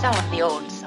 some of the old